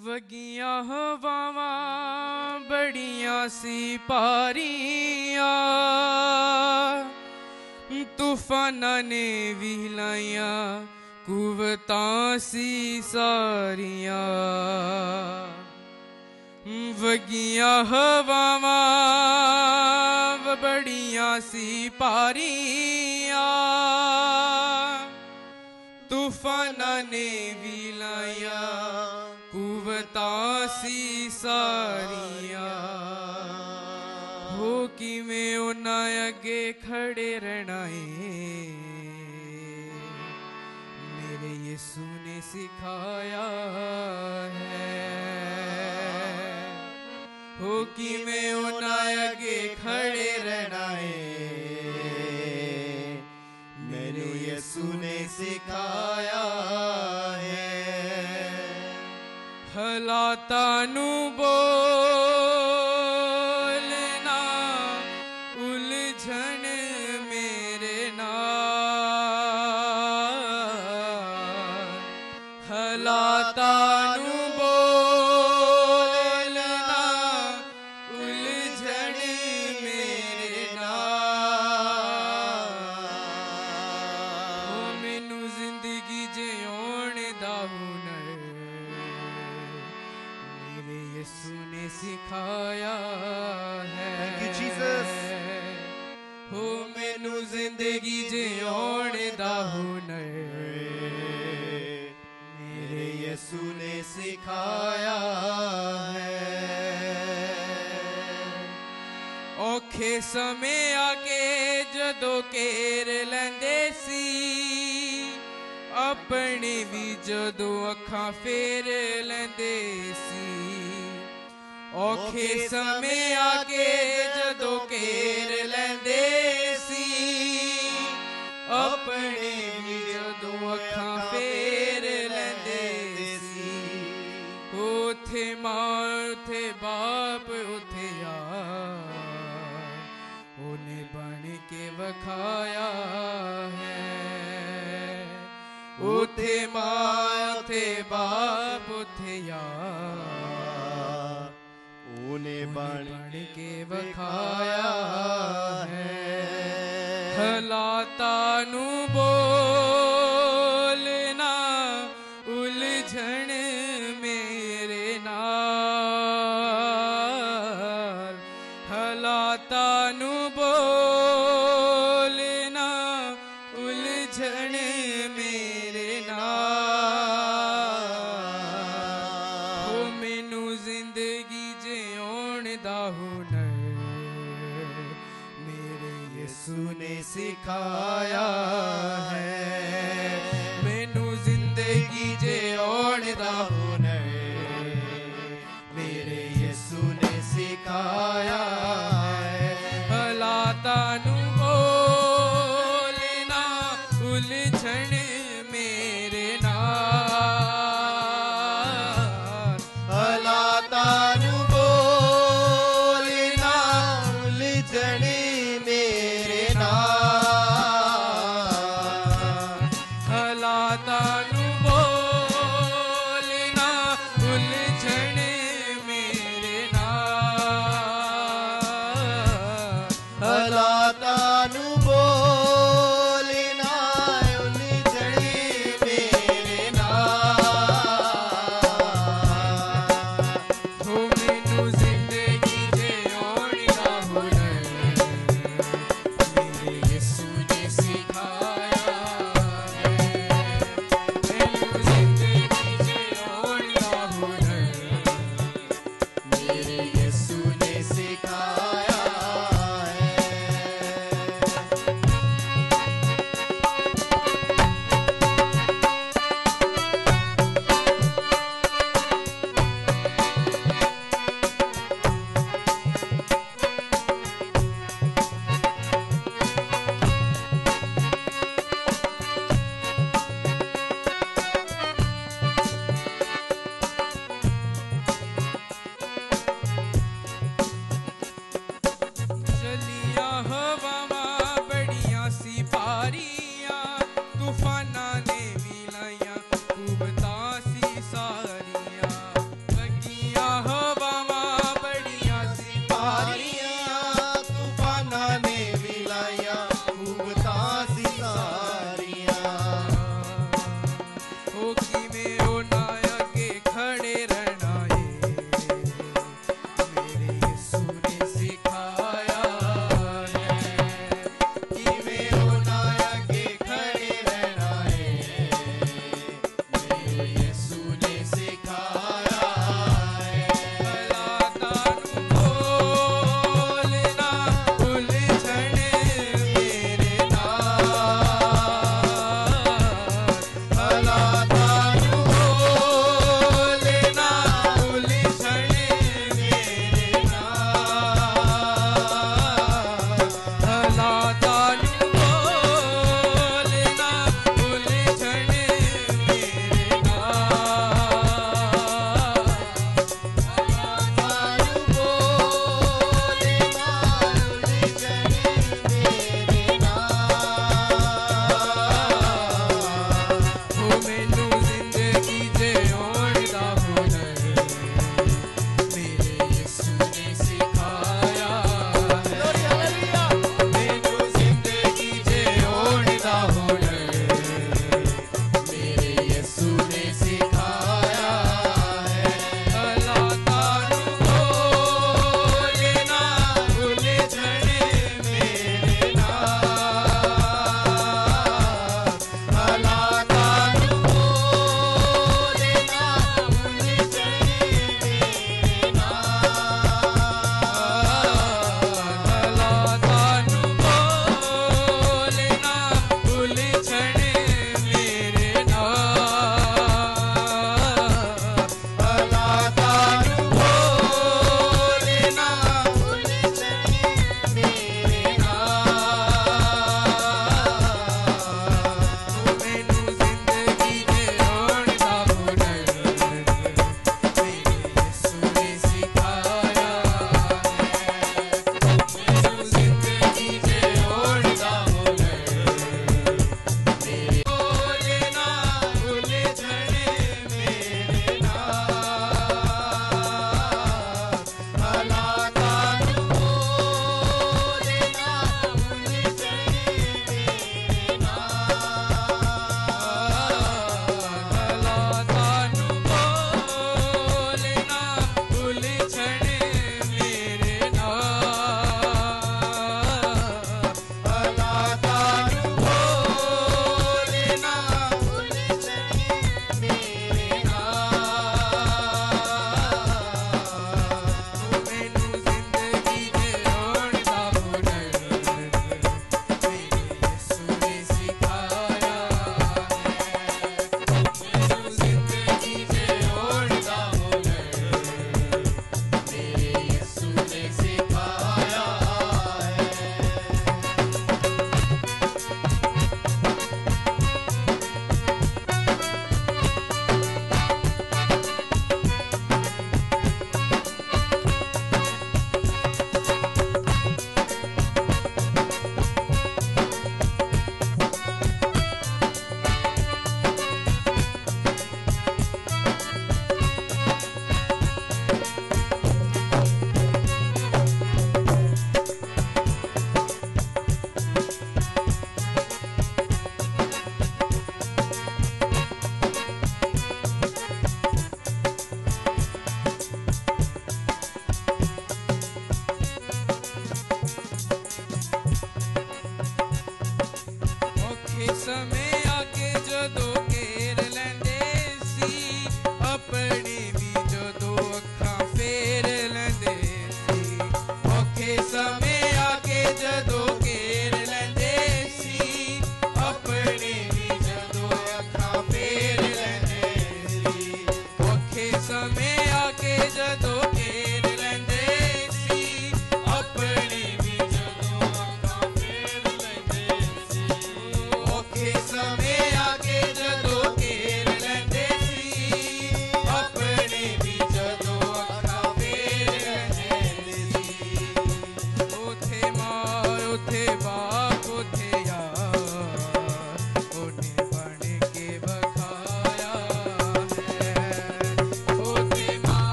ਵਗੀਆਂ ਹਵਾਵਾਂ ਬੜੀਆਂ ਸੀ ਪਾਰੀਆਂ ਤੂਫਾਨਾਂ ਨੇ ਵੀ ਲਾਈਆਂ ਕੁਵਤਾਂ ਸੀ ਸਾਰੀਆਂ ਵਗੀਆਂ ਹਵਾਵਾਂ ਵ ਬੜੀਆਂ ਸੀ ਪਾਰੀਆਂ ਤੂਫਾਨਾਂ ਨੇ ਵੀ नियमता सी सारिया। हो कि मैं उन्हें अगे खड़े रहना है मेरे ये सुने सिखाया है। हो कि मैं उन्हें अगे खड़े रहना है मेरे ये सुने सिखाया वतानु ਯਿਸੂ ਨੇ ਸਿਖਾਇਆ ਹੈ Thank you, Jesus. ਹੋ ਮੈਨੂੰ ਜ਼ਿੰਦਗੀ ਜਿਉਣ ਦਾ ਹੁਨਰ ਮੇਰੇ ਯਿਸੂ ਨੇ ਸਿਖਾਇਆ ਹੈ ਔਖੇ ਸਮੇਂ ਆ ਕੇ ਜਦੋਂ ਕੇਰ ਲੈਂਦੇ ਸੀ ਆਪਣੇ ਵੀ ਜਦੋਂ ਅੱਖਾਂ ਫੇਰ ਲੈਂਦੇ ਸੀ ਔਖੇ ਸਮੇਂ ਆ ਕੇ ਜਦੋਂ ਕੇਰ ਲੈਂਦੇ ਸੀ ਆਪਣੇ ਵੀ ਜਦੋਂ ਅੱਖਾਂ ਫੇਰ ਲੈਂਦੇ ਸੀ ਉਥੇ ਮਾਂ ਉਥੇ ਬਾਪ ਉਥੇ ਯਾਰ ਉਹਨੇ ਬਣ ਕੇ ਵਖਾਇਆ ਹੈ ਉਥੇ ਮਾਂ ਉਥੇ ਬਾਪ ਉਥੇ ਯਾਰ बन के बखाया है। हलाता बोलना उलझन मेरे नाल। हलाता बोल ਨੇ Yeah. you.